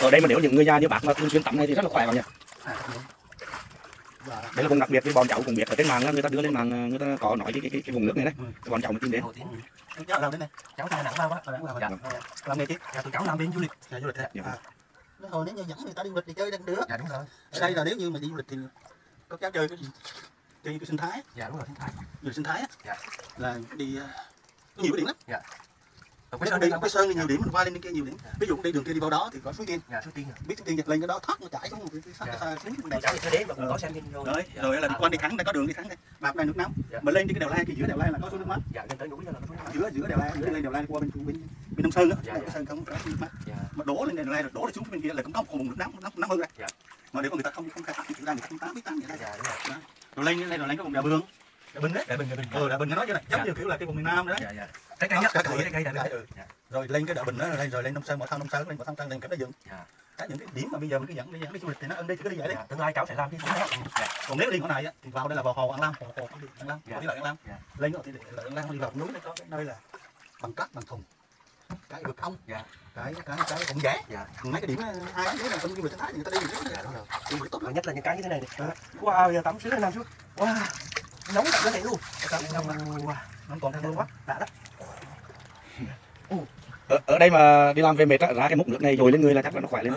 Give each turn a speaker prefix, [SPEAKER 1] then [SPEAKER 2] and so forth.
[SPEAKER 1] ở đây mà nếu những người già như bác mà thường xuyên tắm này thì rất là khỏe vào nhỉ? Đây là vùng đặc biệt với bọn cháu cũng biết ở trên mạng người ta đưa lên mạng à, người ta có nói cái cái, cái, cái vùng nước này đấy.
[SPEAKER 2] Ừ.
[SPEAKER 1] bọn cháu mới tìm đến.
[SPEAKER 2] Tiếng
[SPEAKER 3] cháu làm đến đây.
[SPEAKER 2] Cháu Đà Nẵng vào á
[SPEAKER 3] Đà Nẵng vào.
[SPEAKER 2] Dạ.
[SPEAKER 3] Ờ, làm nghề chi?
[SPEAKER 2] Dạ tụi cháu làm bên du lịch
[SPEAKER 3] nhà du lịch thế
[SPEAKER 1] Dạ.
[SPEAKER 3] à. Thôi nếu như dẫn người ta đi du lịch thì chơi đang được
[SPEAKER 2] dạ đúng rồi.
[SPEAKER 3] Ở đây là nếu như mà đi du lịch thì có cháu chơi cái gì? Chơi cái sinh thái.
[SPEAKER 2] Dạ đúng rồi sinh thái.
[SPEAKER 3] Du lịch sinh thái á,
[SPEAKER 2] Dạ.
[SPEAKER 3] là đi ờ, có nhiều cái điểm lắm
[SPEAKER 2] ở
[SPEAKER 3] Quế Sơn đi
[SPEAKER 2] đi
[SPEAKER 3] Quế Sơn thì nhiều điểm mình qua lên kia nhiều điểm. Ví dụ đi đường kia đi vào đó thì có suối tiên.
[SPEAKER 2] Dạ Suối Tiên à.
[SPEAKER 3] Biết suối tiên giật lên cái đó thoát nó chảy xuống một cái cái
[SPEAKER 2] Dạ.
[SPEAKER 3] cái đẹp
[SPEAKER 2] cháu thì đến mà cũng có xem trên rồi
[SPEAKER 3] đấy rồi là đi qua đi thẳng đây có đường đi thẳng đây bạc này nước nóng.
[SPEAKER 2] Dạ.
[SPEAKER 3] mà lên trên cái đèo lai kia giữa đèo lai là có suối nước mát.
[SPEAKER 2] Dạ lên tới núi là có núi
[SPEAKER 3] giữa giữa đèo lai giữa lên đèo lai qua bên bên bên đông sơn
[SPEAKER 2] Dạ, dạ.
[SPEAKER 3] đông sơn không có nước mát.
[SPEAKER 2] Dạ.
[SPEAKER 3] Mà đổ lên đèo lai rồi đổ lên xuống bên kia là cũng có một vùng nước nóng nóng nóng hơn đây
[SPEAKER 2] Dạ.
[SPEAKER 3] mà nếu mà người ta không không khai thác thì chúng ta người ta không tám biết tám vậy đó
[SPEAKER 2] dạ đúng rồi.
[SPEAKER 3] Rồi lên đây rồi lên cái vùng đèo bường đèo bình đấy
[SPEAKER 2] để bình để bình
[SPEAKER 3] ừ đèo bình nó nói như này. Giống
[SPEAKER 2] Dạ.
[SPEAKER 3] như kiểu là cái vùng miền nam đấy
[SPEAKER 2] dạ dạ cái cây nhất
[SPEAKER 3] Cái
[SPEAKER 2] cái
[SPEAKER 3] cây.
[SPEAKER 2] cây cây
[SPEAKER 3] Ừ.
[SPEAKER 2] dạ.
[SPEAKER 3] Rồi lên cái đèo bình đó rồi lên rồi lên đông sơn một thang đông sơn lên một thang lên cái đó dựng.
[SPEAKER 2] Dạ.
[SPEAKER 3] cái những cái điểm mà bây giờ mình cứ dẫn đi dẫn đi du lịch thì nó ân đi cứ đi vậy đấy
[SPEAKER 2] dạ tương lai cháu sẽ làm gì đó. Dạ.
[SPEAKER 3] Còn nếu đi ngõ này á, thì vào đây là vào hồ An Lam hồ hồ đi An Lam
[SPEAKER 2] Dạ.
[SPEAKER 3] đi lại An Lam.
[SPEAKER 2] Dạ.
[SPEAKER 3] lên nữa thì lại An Lam đi vào núi nó có cái nơi là bằng cát bằng thùng. Cái vực ong
[SPEAKER 2] Dạ.
[SPEAKER 3] cái cái cái cũng dễ.
[SPEAKER 2] Dạ.
[SPEAKER 3] Mấy cái điểm đó, hai cái là trong du lịch sinh thái thì người ta đi
[SPEAKER 2] dạ rồi.
[SPEAKER 3] du lịch tốt lắm
[SPEAKER 2] nhất là những cái như thế này này. Wow giờ tắm sướng hơn năm chút wow nóng cả cơ thể luôn. Wow.
[SPEAKER 3] Nó còn thang luôn quá.
[SPEAKER 2] Đã đó
[SPEAKER 1] ở, ở đây mà đi làm về mệt á, ra cái múc nước này dồi lên người là chắc là nó khỏe lên.